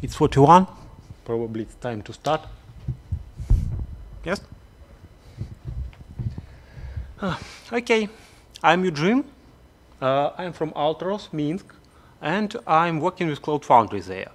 It's 41. Probably it's time to start. Yes? Ah, okay, I'm Eugene. Uh, I'm from Altoros, Minsk, and I'm working with Cloud Foundry there.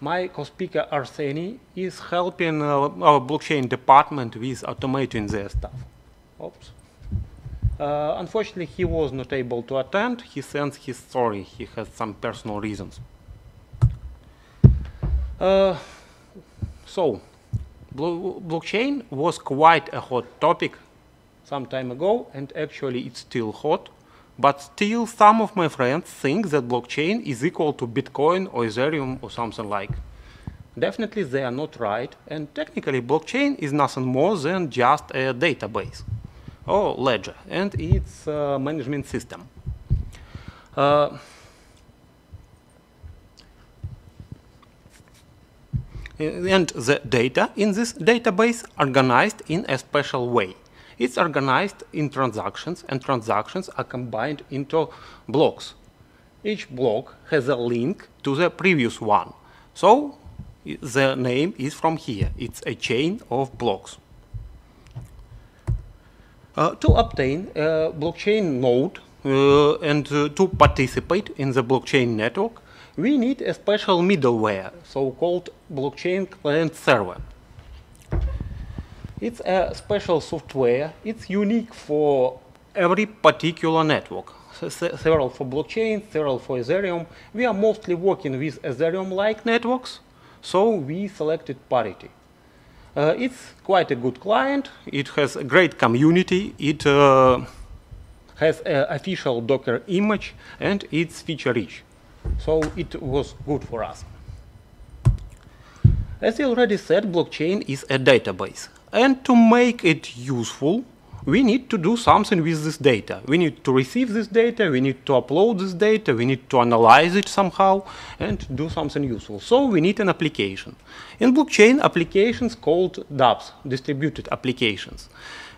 My co-speaker Arsenii is helping uh, our blockchain department with automating their stuff. Oops. Uh, unfortunately, he was not able to attend. He sends his story. He has some personal reasons. Uh, so, blo blockchain was quite a hot topic some time ago, and actually it's still hot. But still, some of my friends think that blockchain is equal to Bitcoin or Ethereum or something like. Definitely, they are not right. And technically, blockchain is nothing more than just a database or ledger and its management system. Uh, and the data in this database organized in a special way. It's organized in transactions, and transactions are combined into blocks. Each block has a link to the previous one. So the name is from here. It's a chain of blocks. Uh, to obtain a blockchain node uh, and uh, to participate in the blockchain network, we need a special middleware, so-called blockchain client server. It's a special software. It's unique for every particular network. several for blockchain, several for Ethereum. We are mostly working with Ethereum-like networks, so we selected Parity. Uh, it's quite a good client. It has a great community. It uh, has an official Docker image, and it's feature-rich. So it was good for us. As I already said, blockchain is a database. And to make it useful, we need to do something with this data. We need to receive this data, we need to upload this data, we need to analyze it somehow and do something useful. So we need an application. In blockchain, applications called dApps, distributed applications.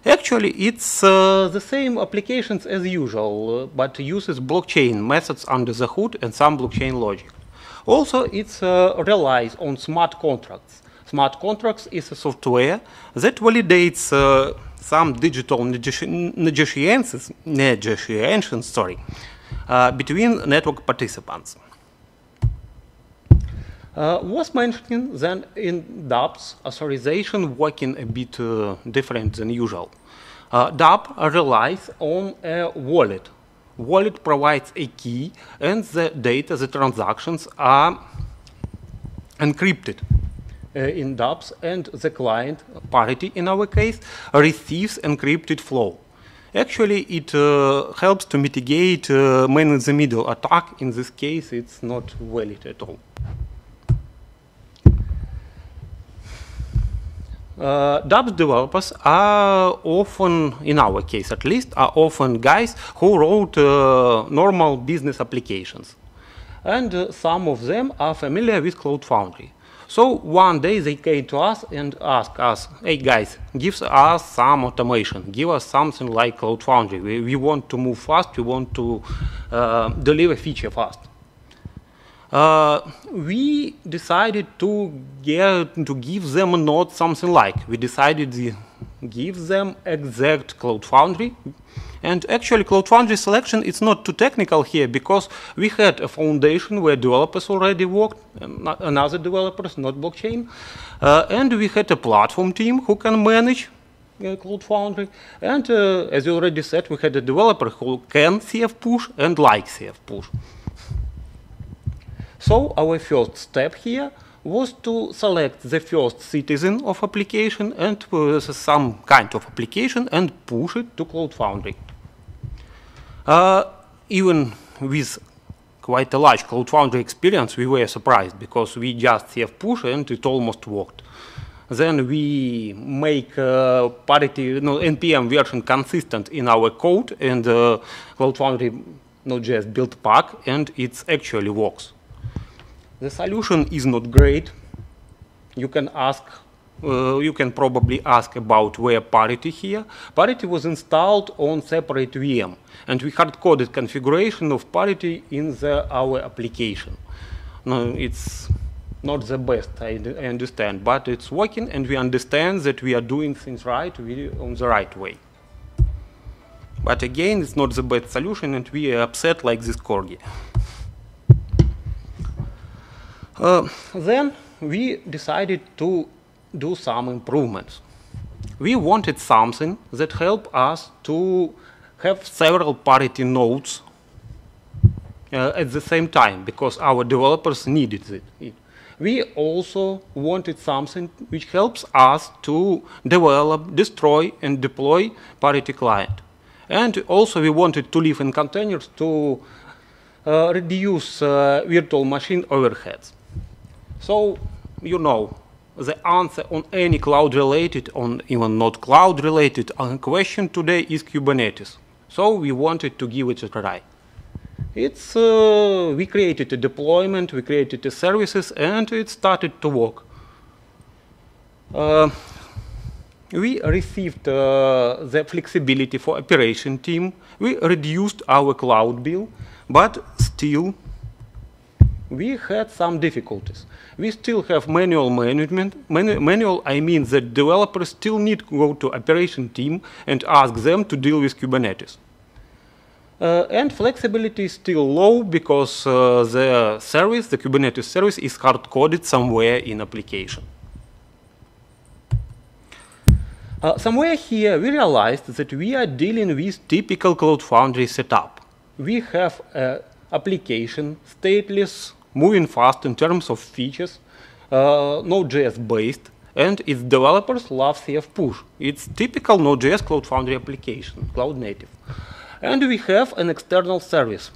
Actually, it's uh, the same applications as usual, uh, but uses blockchain methods under the hood and some blockchain logic. Also, it uh, relies on smart contracts. Smart contracts is a software that validates uh, some digital negotiations, negotiations sorry, uh, between network participants. Uh, was mentioning then in dApps authorization working a bit uh, different than usual. Uh, dApp relies on a wallet. Wallet provides a key and the data, the transactions are encrypted uh, in dApps and the client, Parity in our case, receives encrypted flow. Actually, it uh, helps to mitigate uh, man-in-the-middle attack. In this case, it's not valid at all. Uh, dApps developers are often, in our case at least, are often guys who wrote uh, normal business applications. And uh, some of them are familiar with Cloud Foundry. So one day they came to us and asked us, hey guys, give us some automation, give us something like Cloud Foundry. We, we want to move fast, we want to uh, deliver feature fast. Uh, we decided to get to give them not something like. We decided to give them exact Cloud Foundry and actually, Cloud Foundry selection is not too technical here because we had a foundation where developers already worked, and other developers, not blockchain, uh, and we had a platform team who can manage uh, Cloud Foundry. And uh, as you already said, we had a developer who can CF push and like CF push. So our first step here was to select the first citizen of application and uh, some kind of application and push it to Cloud Foundry. Uh, even with quite a large Cloud Foundry experience, we were surprised because we just have push and it almost worked. Then we make uh, parity, no, NPM version consistent in our code and uh, Cloud Foundry Node.js build pack and it actually works. The solution is not great. You can ask uh, you can probably ask about where Parity here. Parity was installed on separate VM, and we hard-coded configuration of Parity in the, our application. No, it's not the best, I, I understand, but it's working and we understand that we are doing things right, we on the right way. But again, it's not the best solution and we are upset like this corgi. Uh, then we decided to do some improvements. We wanted something that helped us to have several parity nodes uh, at the same time because our developers needed it. We also wanted something which helps us to develop, destroy, and deploy parity client. And also we wanted to live in containers to uh, reduce uh, virtual machine overheads. So, you know, the answer on any cloud related, on even not cloud related question today is Kubernetes. So we wanted to give it a try. It's, uh, we created a deployment, we created the services, and it started to work. Uh, we received uh, the flexibility for operation team. We reduced our cloud bill, but still we had some difficulties. We still have manual management. Manu manual, I mean that developers still need to go to operation team and ask them to deal with Kubernetes. Uh, and flexibility is still low because uh, the service, the Kubernetes service, is hard-coded somewhere in application. Uh, somewhere here, we realized that we are dealing with typical Cloud Foundry setup. We have an application, stateless, moving fast in terms of features, uh, Node.js based, and its developers love CF push. It's typical Node.js Cloud Foundry application, cloud native. And we have an external service.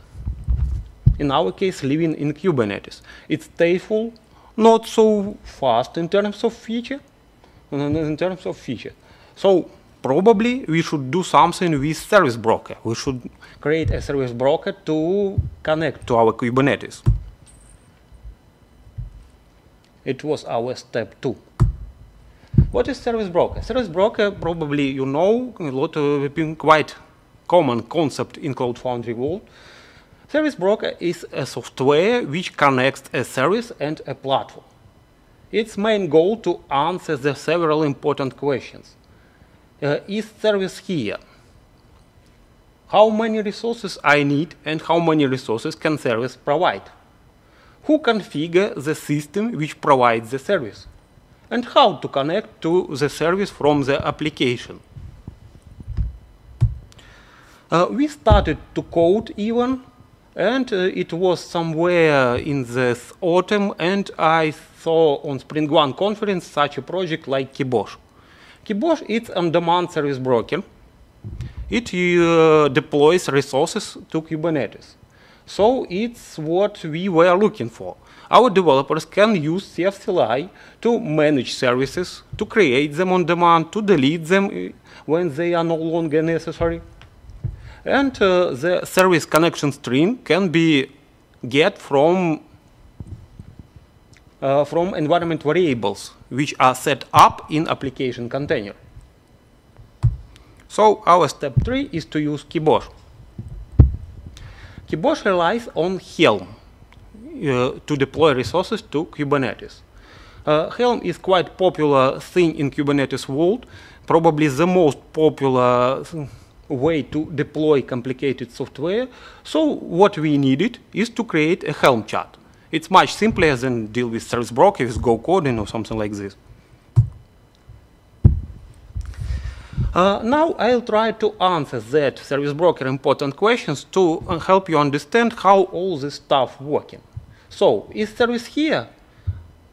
In our case, living in Kubernetes. It's stateful, not so fast in terms of feature, in terms of feature. So probably we should do something with service broker. We should create a service broker to connect to our Kubernetes. It was our step two. What is service broker? Service broker, probably you know, a lot of quite common concept in Cloud Foundry world. Service broker is a software which connects a service and a platform. Its main goal to answer the several important questions. Uh, is service here? How many resources I need and how many resources can service provide? Who configure the system which provides the service, and how to connect to the service from the application. Uh, we started to code even, and uh, it was somewhere in this autumn, and I saw on SpringOne conference such a project like Kibosh. Kibosh is on-demand service broker. It uh, deploys resources to Kubernetes. So it's what we were looking for. Our developers can use CF to manage services, to create them on demand, to delete them uh, when they are no longer necessary. And uh, the service connection string can be get from uh, from environment variables, which are set up in application container. So our step three is to use Kibosh. Kibosh relies on Helm uh, to deploy resources to Kubernetes. Uh, Helm is quite popular thing in Kubernetes world, probably the most popular way to deploy complicated software. So what we needed is to create a Helm chart. It's much simpler than deal with service broker with Go coding or something like this. Uh, now I'll try to answer that service broker important questions to uh, help you understand how all this stuff working. So, is service here?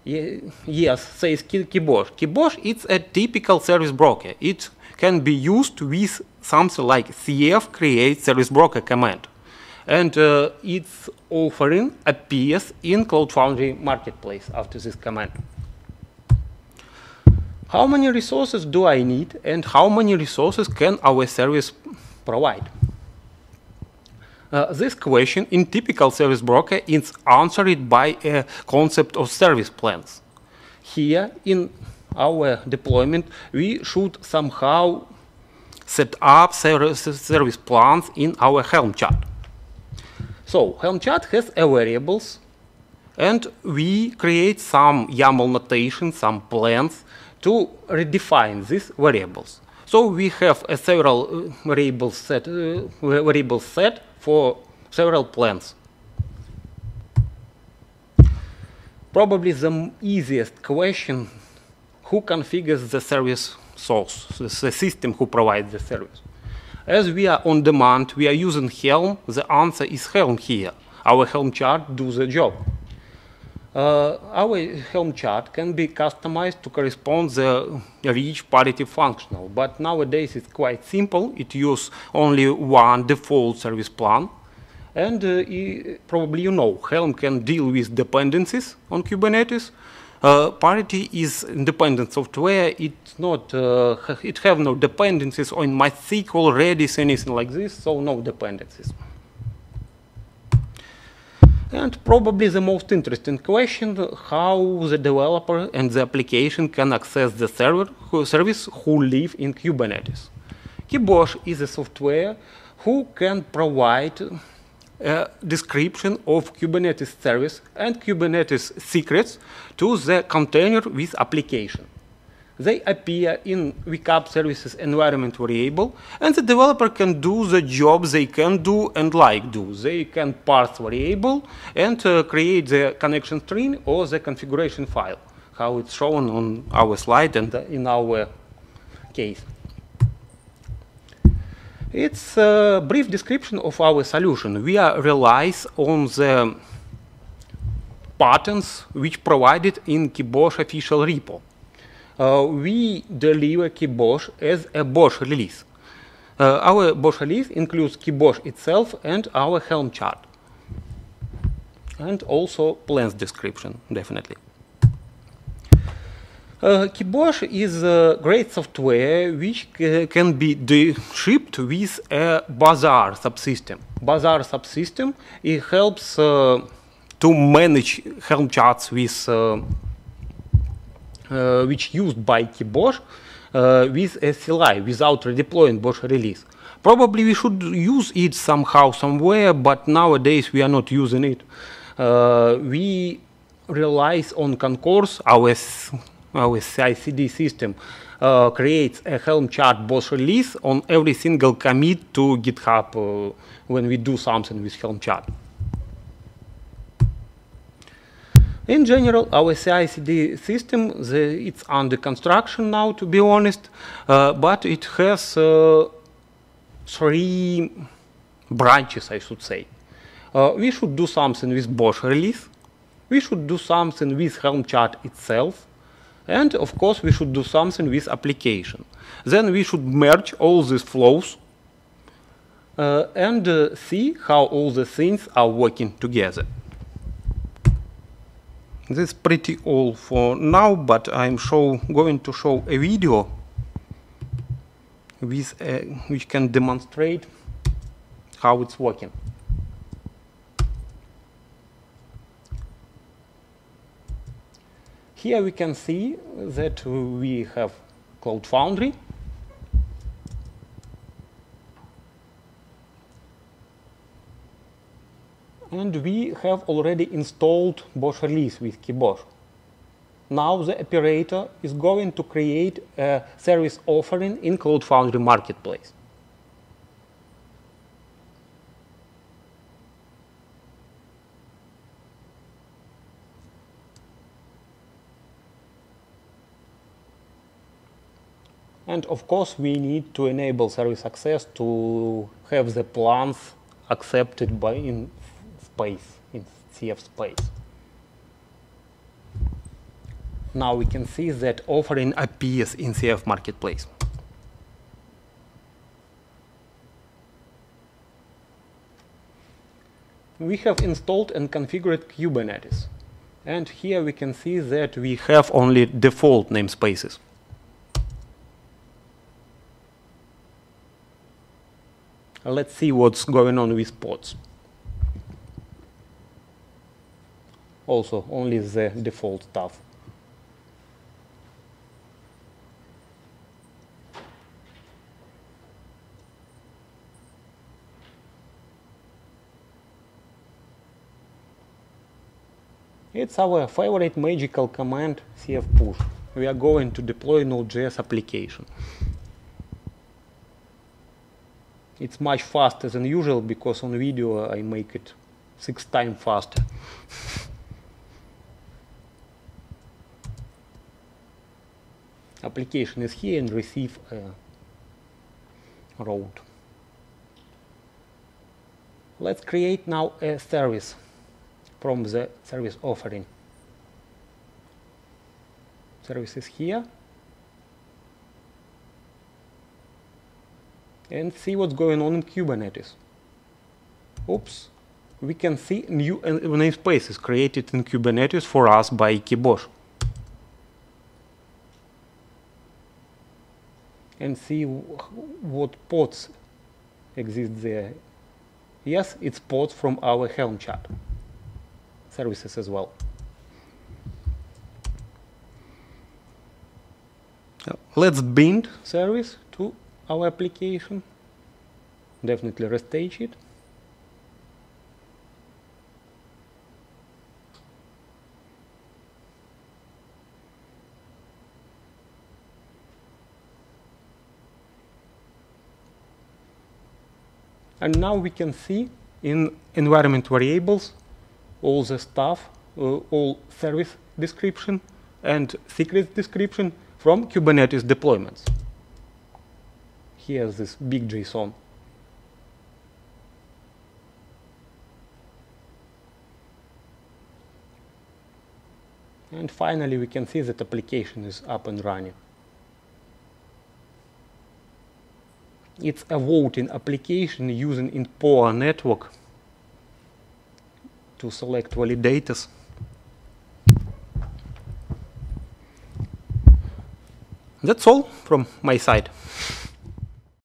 yes, says Kibosh. Kibosh is a typical service broker. It can be used with something like cf create service broker command. And uh, its offering appears in Cloud Foundry Marketplace after this command how many resources do I need and how many resources can our service provide? Uh, this question in typical service broker is answered by a concept of service plans. Here in our deployment, we should somehow set up service plans in our Helm chart. So Helm chart has a variables and we create some YAML notation, some plans to redefine these variables. So we have a several uh, variable set, uh, variable set for several plans. Probably the easiest question, who configures the service source, the system who provides the service? As we are on demand, we are using Helm, the answer is Helm here. Our Helm chart do the job. Uh, our Helm chart can be customized to correspond the reach parity functional, but nowadays it's quite simple. It uses only one default service plan. And uh, probably you know, Helm can deal with dependencies on Kubernetes. Uh, parity is independent software. It's not, uh, it have no dependencies on MySQL, Redis, anything like this, so no dependencies. And probably the most interesting question, how the developer and the application can access the server who, service who live in Kubernetes. Kibosh is a software who can provide a description of Kubernetes service and Kubernetes secrets to the container with application they appear in VCAP services environment variable, and the developer can do the job they can do and like do. They can parse variable and uh, create the connection string or the configuration file, how it's shown on our slide and in our case. It's a brief description of our solution. We are relies on the patterns which provided in Kibosh official repo we deliver Kibosh as a Bosh release. Uh, our Bosh release includes Kibosh itself and our Helm chart. And also plans description, definitely. Uh, Kibosh is a great software which can be shipped with a Bazaar subsystem. Bazaar subsystem it helps uh, to manage Helm charts with uh, uh, which used by Kibosh uh, with a CLI without redeploying Bosh release. Probably we should use it somehow, somewhere, but nowadays we are not using it. Uh, we rely on Concourse, our, our CI/CD system, uh, creates a Helm chart Bosh release on every single commit to GitHub uh, when we do something with Helm chart. In general, our CI/CD system, the, it's under construction now, to be honest, uh, but it has uh, three branches, I should say. Uh, we should do something with Bosh release. We should do something with Helm chart itself. And of course, we should do something with application. Then we should merge all these flows uh, and uh, see how all the things are working together. This is pretty all for now, but I'm show, going to show a video with a, which can demonstrate how it's working. Here we can see that we have Cloud Foundry and we have already installed Bosh release with Kibosh. Now the operator is going to create a service offering in Cloud Foundry Marketplace. And of course, we need to enable service access to have the plans accepted by in space, in CF space. Now we can see that offering appears in CF Marketplace. We have installed and configured Kubernetes. And here we can see that we have only default namespaces. Let's see what's going on with pods. Also only the default stuff. It's our favorite magical command cf push. We are going to deploy Node.js application. It's much faster than usual because on video I make it six times faster. Application is here and receive a route. Let's create now a service from the service offering. Service is here. And see what's going on in Kubernetes. Oops, we can see new uh, namespaces created in Kubernetes for us by Kibosh. And see what pods exist there. Yes, it's pods from our Helm chart services as well. Let's bind service to our application. Definitely restage it. And now we can see in environment variables all the stuff, uh, all service description and secret description from Kubernetes deployments. Here's this big JSON. And finally, we can see that application is up and running. It's a voting application using in POA network to select validators. That's all from my side.